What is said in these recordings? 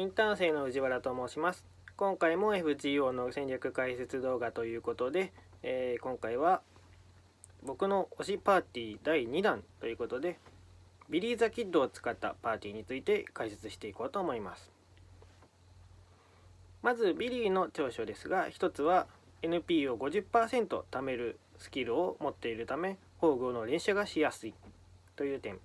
インターン生の藤原と申します。今回も FGO の戦略解説動画ということで、えー、今回は僕の推しパーティー第2弾ということでビリー・ザ・キッドを使ったパーティーについて解説していこうと思います。まずビリーの長所ですが一つは NP を50%貯めるスキルを持っているため宝具の連射がしやすいという点。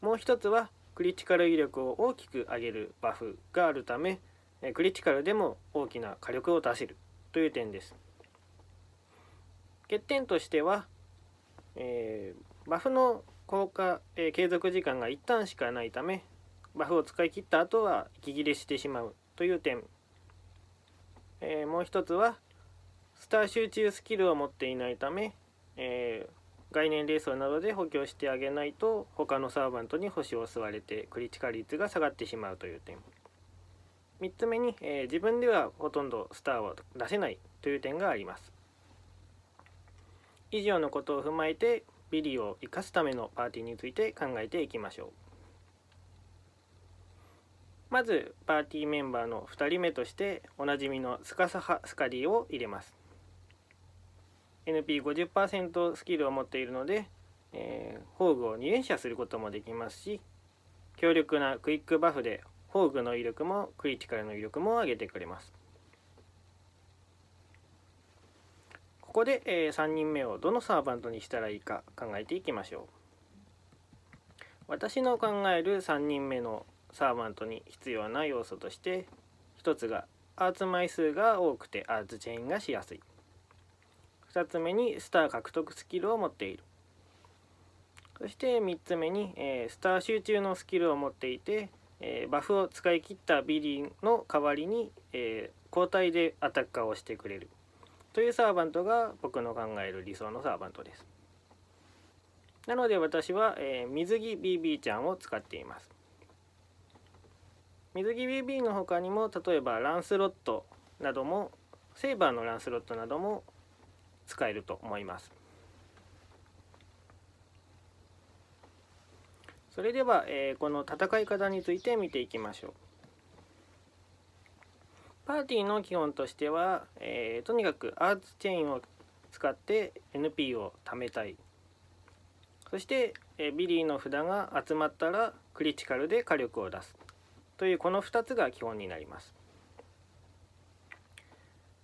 もう一つはクリティカル威力を大きく上げるバフがあるためクリティカルでも大きな火力を出せるという点です。欠点としては、えー、バフの効果、えー、継続時間が一旦しかないためバフを使い切った後は息切れしてしまうという点、えー、もう一つはスター集中スキルを持っていないため、えー、概念礼装などで補強してあげないと他のサーバントに星を吸われてクリティカル率が下がってしまうという点。3つ目に、えー、自分ではほとんどスターを出せないという点があります。以上のことを踏まえてビリーを生かすためのパーティーについて考えていきましょう。まずパーティーメンバーの2人目としておなじみのスカサハスカディを入れます。NP50% スキルを持っているので、えー、宝具を2連射することもできますし強力なクイックバフで宝具の威力もクリティカルの威力も上げてくれます。ここで、えー、3人目をどのサーバントにしたらいいか考えていきましょう。私の考える3人目のサーバントに必要な要素として1つがアーツ枚数が多くてアーツチェーンがしやすい。2つ目にスター獲得スキルを持っている。そして3つ目に、えー、スター集中のスキルを持っていて、えー、バフを使い切ったビリーの代わりに、えー、交代でアタッカーをしてくれる。というサーバントが僕の考える理想のサーバントです。なので私は、えー、水着 BB ちゃんを使っています。水着 BB の他にも例えばランスロットなどもセーバーのランスロットなども使えると思います。それでは、えー、この戦い方について見ていきましょう。パーティーの基本としては、えー、とにかくアーツチェーンを使って NP を貯めたい。そして、え、ビリーの札が集まったらクリティカルで火力を出す。というこの2つが基本になります。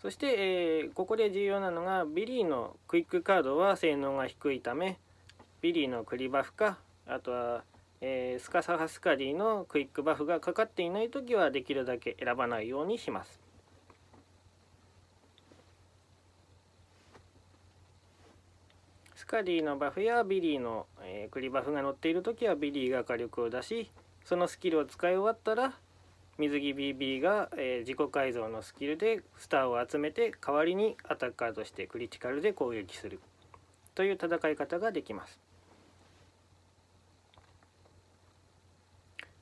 そして、えー、ここで重要なのがビリーのクイックカードは性能が低いためビリーのクリバフかあとは、えー、スカサハスカディのクイックバフがかかっていない時はできるだけ選ばないようにします。スカディのバフやビリーの、えー、クリバフが乗っている時はビリーが火力を出しそのスキルを使い終わったら水着 BB が、えー、自己改造のスキルでスターを集めて代わりにアタッカーとしてクリティカルで攻撃するという戦い方ができます。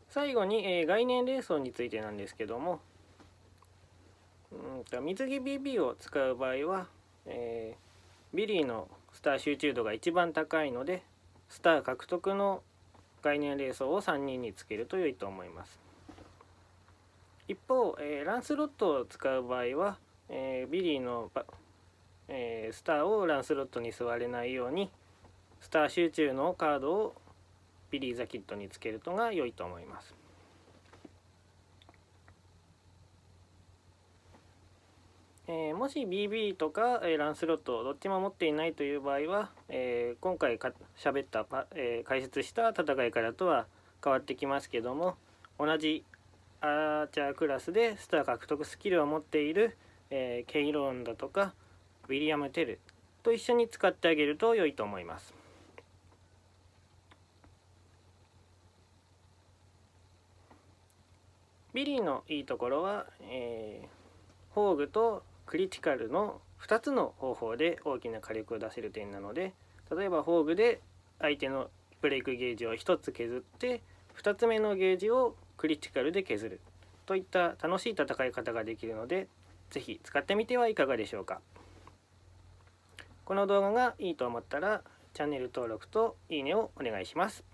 最後に、えー、概念連想についてなんですけどもうんと水着 BB を使う場合は、えー、ビリーのスター集中度が一番高いのでスター獲得の概念礼装を3人につけると良いと思います。一方、えー、ランスロットを使う場合は、えー、ビリーの、えー、スターをランスロットに吸われないようにスター集中のカードをビリー・ザ・キッドにつけるのが良いと思います。えー、もし BB とか、えー、ランスロットどっちも持っていないという場合は、えー、今回か喋ったパ、えー、解説した戦い方とは変わってきますけども同じアーチャークラスでスター獲得スキルを持っている、えー、ケイローンだとかウィリアム・テルと一緒に使ってあげると良いと思います。ビリーのいいところは、えー、宝具とクリティカルの2つの方法で大きな火力を出せる点なので例えば宝具で相手のブレイクゲージを1つ削って2つ目のゲージをクリティカルで削るといった楽しい戦い方ができるので是非使ってみてはいかがでしょうか。この動画がいいと思ったらチャンネル登録といいねをお願いします。